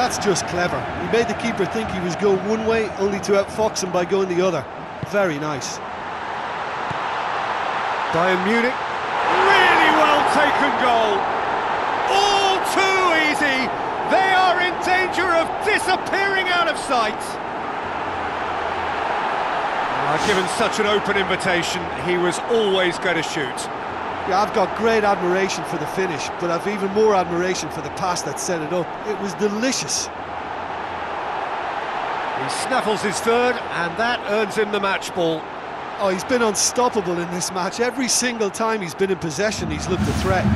That's just clever. He made the keeper think he was going one way, only to outfox him by going the other. Very nice. Bayern Munich. Really well taken goal. All too easy. They are in danger of disappearing out of sight. Uh, given such an open invitation, he was always going to shoot. Yeah, I've got great admiration for the finish, but I've even more admiration for the pass that set it up. It was delicious. He snaffles his third, and that earns him the match ball. Oh, he's been unstoppable in this match. Every single time he's been in possession, he's looked a threat.